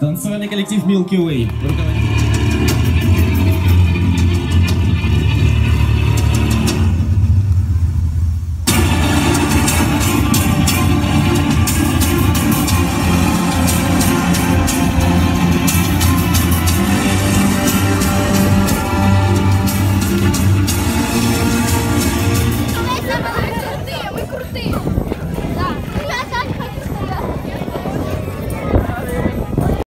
Танцевальный коллектив Milky Way.